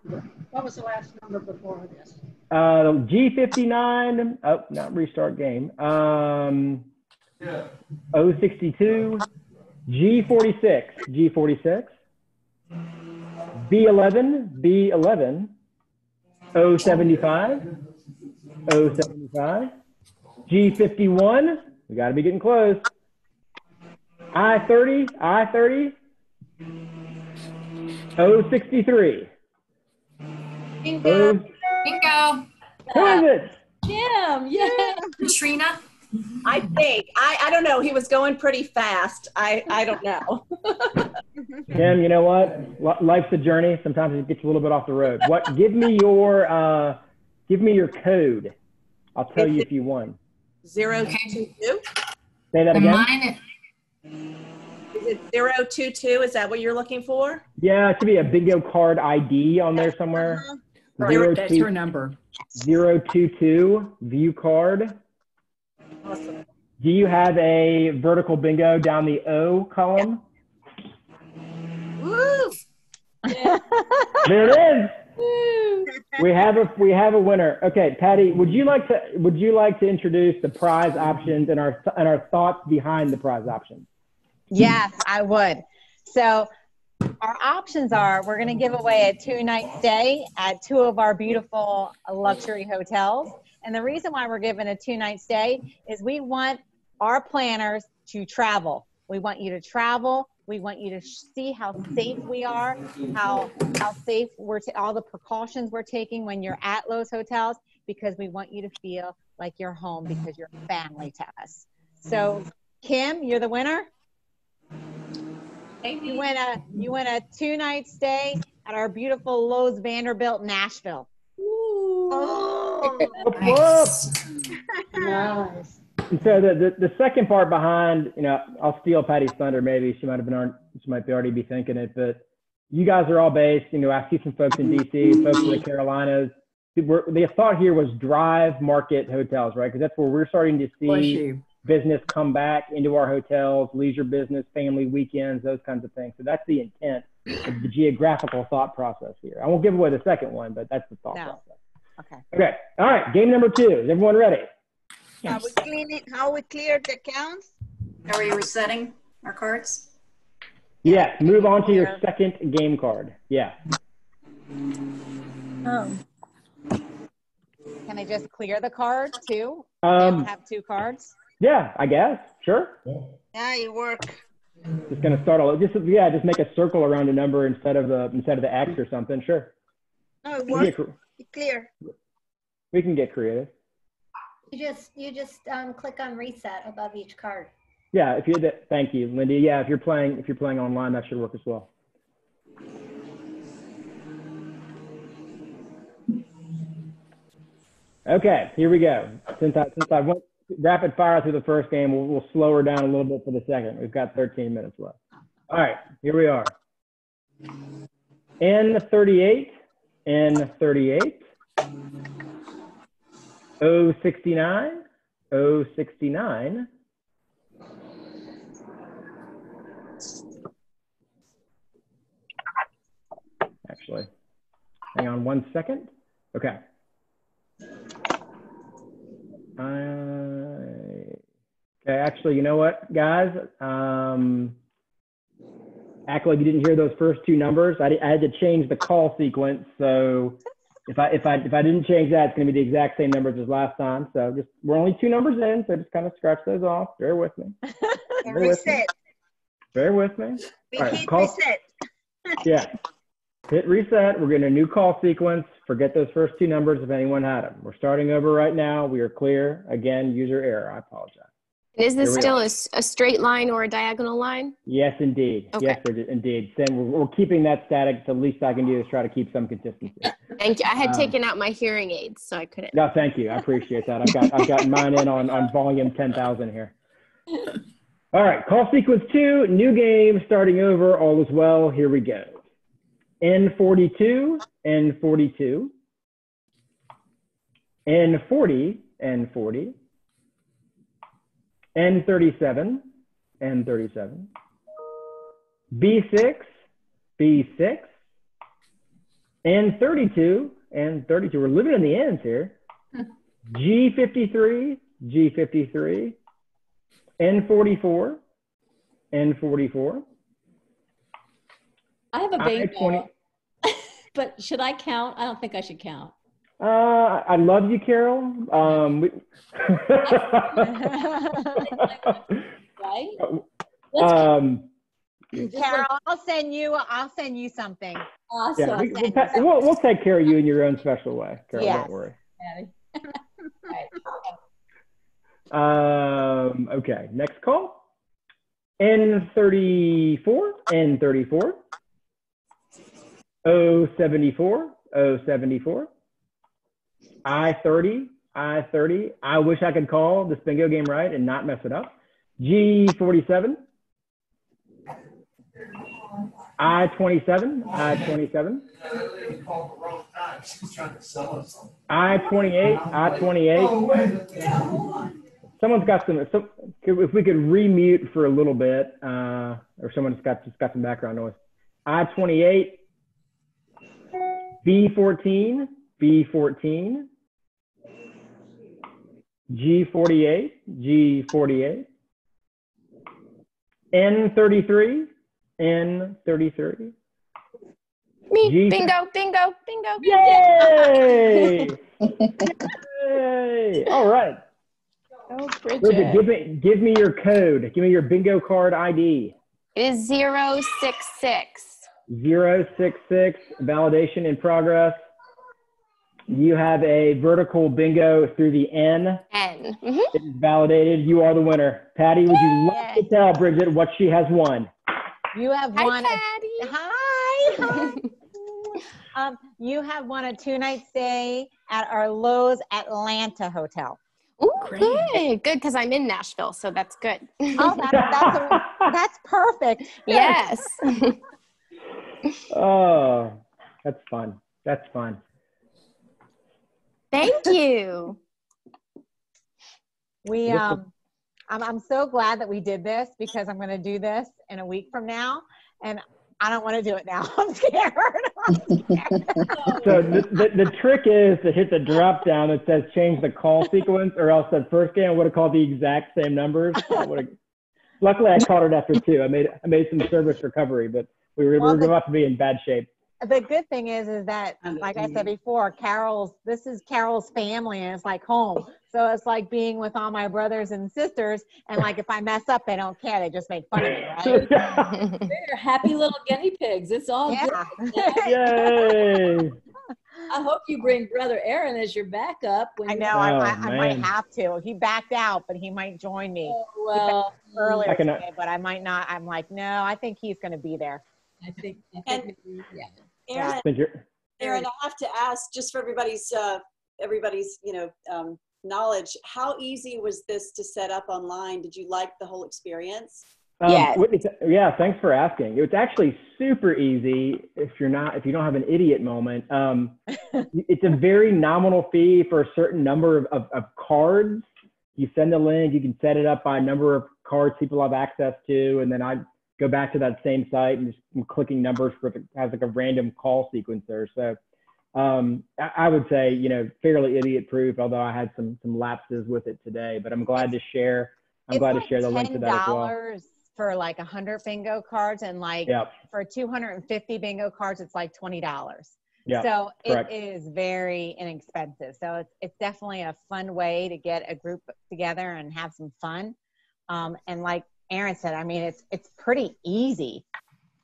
What was the last number before this? Uh, G59. Oh, not restart game. Um, O62. G46. G46. B11. B11. O75. O75. G51. We got to be getting close. I30. I30. O63. Bingo. O- Bingo. Who is it? Jim, yeah. Katrina. I think. I, I don't know. He was going pretty fast. I, I don't know. Tim, you know what? Li- Life's a journey. Sometimes it gets a little bit off the road. What? Give me your uh, Give me your code. I'll tell you if you won. Zero two two? Say that again. Mine, Is it zero two two? Is that what you're looking for? Yeah, it should be a bingo card ID on there somewhere. Zero That's two- her number. Zero two two view card. Awesome. Do you have a vertical bingo down the O column? Woo! There it is. We have a we have a winner. Okay, Patty, would you like to would you like to introduce the prize options and our and our thoughts behind the prize options? Yes, I would. So our options are we're going to give away a two night stay at two of our beautiful luxury hotels. And the reason why we're giving a two night stay is we want our planners to travel. We want you to travel. We want you to see how safe we are, how how safe we're ta- all the precautions we're taking when you're at Loews hotels because we want you to feel like you're home because you're family to us. So Kim, you're the winner. You win a you win a two night stay at our beautiful Loews Vanderbilt Nashville. Oh. Nice. And so the, the the second part behind, you know, I'll steal Patty's thunder. Maybe she might have been on, she might be already be thinking it, but you guys are all based. You know, I see some folks in DC, folks in the Carolinas. The thought here was drive market hotels, right? Because that's where we're starting to see business come back into our hotels, leisure business, family weekends, those kinds of things. So that's the intent of the geographical thought process here. I won't give away the second one, but that's the thought No. process. Okay. Okay. All right. Game number two. Is everyone ready? Yes. How we clean it, how we clear the accounts? Are we resetting our cards? Yes. Move on to your second game card. Yeah. Um, Can I just clear the card too? Um, have two cards? Yeah, I guess. Sure. Yeah, it work. Just gonna start all. Just yeah, just make a circle around a number instead of the instead of the X or something. Sure. No, it We can get, work. cre- It clear. we can get creative. You just, you just um, click on reset above each card. Yeah. If you that, thank you, Lindy. Yeah. If you're playing if you're playing online, that should work as well. Okay, here we go. Since I since I went rapid fire through the first game, we'll, we'll slow her down a little bit for the second. We've got 13 minutes left. All right, here we are. N38, N38, 069, 069, actually. Hang on one second. Okay. I, okay, actually, you know what, guys? Um, act like you didn't hear those first two numbers. I, I had to change the call sequence, so if I if I if I didn't change that, it's going to be the exact same numbers as last time. So just we're only two numbers in, so just kind of scratch those off. Bear with me. Bear with me. reset. Bear with me. We All right, call- reset. yeah. Hit reset. We're getting a new call sequence. Forget those first two numbers if anyone had them. We're starting over right now. We are clear. Again, user error. I apologize. Is this still a, a, straight line or a diagonal line? Yes, indeed. Okay. Yes, indeed. Then we're, we're keeping that static. The least I can do is try to keep some consistency. Thank you. I had Um, taken out my hearing aids, so I couldn't. No, thank you. I appreciate that. I've got I've got mine in on, on volume 10,000 here. All right, call sequence two, new game, starting over. All is well. Here we go. N42, N42, N40, N40, N37, N37, B6, B6, N32, N32. We're living in the ends here. G53, G53, N44, N44. I have a bingo, I-20. but should I count? I don't think I should count. Uh, I love you, Carol. Um, we, Right? um, Carol, I'll send you. I'll send you something. Awesome. yeah, we, we'll, ta- we'll, we'll take care of you in your own special way, Carol. Yes. Don't worry. Um, okay, next call. N34, N34, 074, 074, I-30, I-30. I wish I could call this bingo game right and not mess it up. G47. I-27, I-27. I-28, I-28. Someone's got some, some, if we could remute for a little bit, uh, or someone's got, just got some background noise. I-28, B14, B14, G48, G48, N33, N33. Me, G- bingo, bingo, bingo. Yay! Yay! All right. Oh, Bridget, Bridget. give me give me your code. Give me your bingo card ID. It is zero six six. 066 validation in progress. You have a vertical bingo through the N. N. Mhm. It is validated. You are the winner. Patty, would you like to tell Bridget what she has won? You have Hi, won. Patty. A, hi. hi. um, you have won a two night stay at our Loews Atlanta hotel. Ooh, good, good, because I'm in Nashville, so that's good. Oh, that, that's a, that's perfect. yes. Oh, that's fun. That's fun. Thank you. We um, I'm I'm so glad that we did this because I'm going to do this in a week from now, and I don't want to do it now. I'm scared. So the, the, the trick is to hit the drop down that says change the call sequence, or else that first game I would have called the exact same numbers. I Luckily, I caught it after two. I made I made some service recovery, but we were, we Well, were the- about to be in bad shape. The good thing is is that like i said mm-hmm. before carol's this is carol's family and it's like home so it's like being with all my brothers and sisters and like if i mess up they don't care they just make fun of me right They're happy little guinea pigs. It's all Yeah. good. Yay! I hope you bring brother Aaron as your backup. When i you- know I, Oh, might, I might have to he backed out but he might join me oh, He well, earlier I can- uh, today, but i might not i'm like no i think he's going to be there I think, I And- think maybe, yeah. Aaron, Since you're- Aaron, I have to ask, just for everybody's, uh, everybody's, you know, um, knowledge, how easy was this to set up online? Did you like the whole experience? Um, Yes. Yeah, thanks for asking. It's actually super easy if you're not if you don't have an idiot moment. Um, it's a very nominal fee for a certain number of, of, of cards. You send the link, you can set it up by a number of cards people have access to, and then I go back to that same site and just I'm clicking numbers for it has like a random call sequencer. So um, I, I would say you know fairly idiot proof, although I had some some lapses with it today. But I'm glad to share. I'm It's glad like to share the link to that as well. $10 for like a 100 bingo cards and like Yep. for 250 bingo cards it's like $20 Yeah, so correct. it is very inexpensive so it's, it's definitely a fun way to get a group together and have some fun um, and like aaron said i mean it's it's pretty easy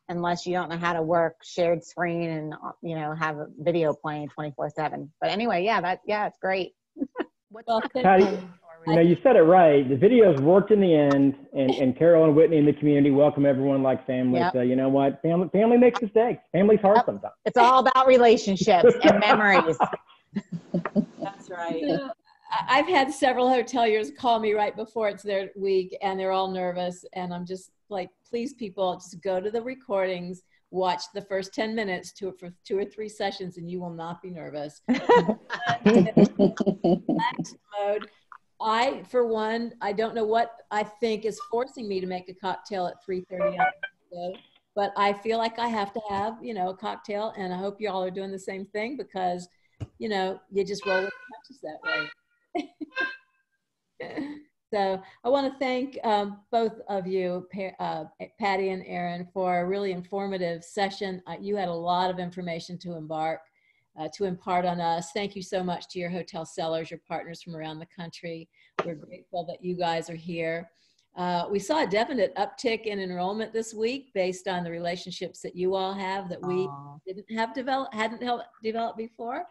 unless you don't know how to work shared screen and you know have a video playing 24 7 but anyway yeah that yeah it's great Well, Patty, you know, you said it right. The videos worked in the end, and, and Carol and Whitney in the community welcome everyone like family. Yep. So you know what? Family family makes mistakes. Family's hard sometimes. it's all about relationships and memories That's right. You know, I- I've had several hoteliers call me right before it's their week and they're all nervous. And I'm just like, please, people, just go to the recordings, watch the first 10 minutes to, for two or three sessions, and you will not be nervous. Mode. I, for one, I don't know what I think is forcing me to make a cocktail at 3:30 on Wednesday, but I feel like I have to have, you know, a cocktail, and I hope you all are doing the same thing because, you know, you just roll with the punches that way. so I want to thank um, both of you, uh, Patty and Aaron, for a really informative session. Uh, you had a lot of information to embark uh, to impart on us. Thank you so much to your hotel sellers, your partners from around the country. We're grateful that you guys are here. Uh, we saw a definite uptick in enrollment this week based on the relationships that you all have that we didn't have developed, hadn't developed before.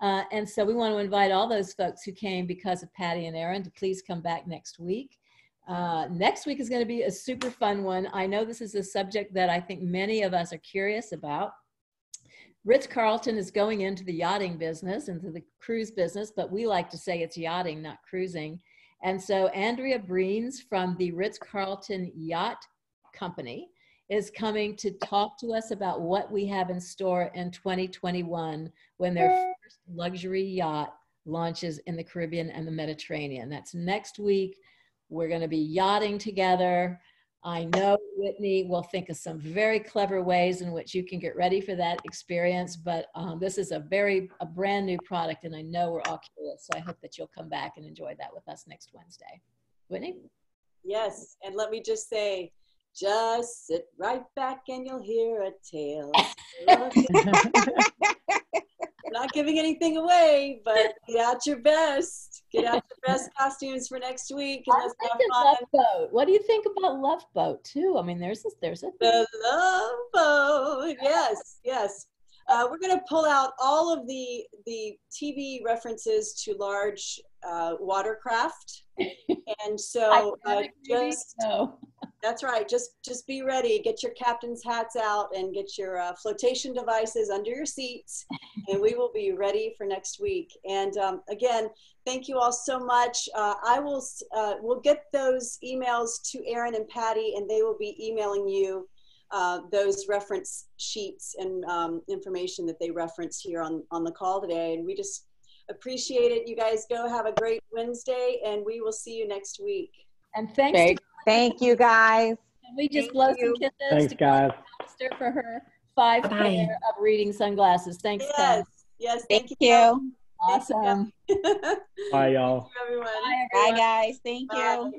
Uh, and so we want to invite all those folks who came because of Patty and Aaron to please come back next week. Uh, next week is going to be a super fun one. I know this is a subject that I think many of us are curious about Ritz Carlton is going into the yachting business, into the cruise business, but we like to say it's yachting, not cruising. And so Andrea Breens from the Ritz Carlton Yacht Company is coming to talk to us about what we have in store in 2021 when their first luxury yacht launches in the Caribbean and the Mediterranean. That's next week. We're going to be yachting together. I know Whitney will think of some very clever ways in which you can get ready for that experience, but um, this is a very, a brand new product and I know we're all curious. So I hope that you'll come back and enjoy that with us next Wednesday. Whitney? Yes, and let me just say, just sit right back and you'll hear a tale. Not giving anything away, but get out your best. Get out your best costumes for next week and let's have fun. Love Boat. What do you think about Love Boat too? I mean, there's a, there's a The Love Boat. Yes, yes. Uh, we're going to pull out all of the the TV references to large uh, watercraft, and so uh, just that's right. Just just be ready. Get your captain's hats out and get your uh, flotation devices under your seats, and we will be ready for next week. And um, again, thank you all so much. Uh, I will uh, we'll get those emails to Aaron and Patty, and they will be emailing you uh, those reference sheets and um, information that they reference here on, on the call today. And we just appreciate it. You guys go have a great Wednesday and we will see you next week. And thanks Thank, thank you guys. Can we just Thank blow you. some kisses Thanks, to guys. Esther for her five Bye. pair of reading sunglasses? Thanks, Ken. Yes, yes, thank, Thank you. you. Awesome. Bye, y'all. everyone. Bye, Bye, guys. Thank you. Bye.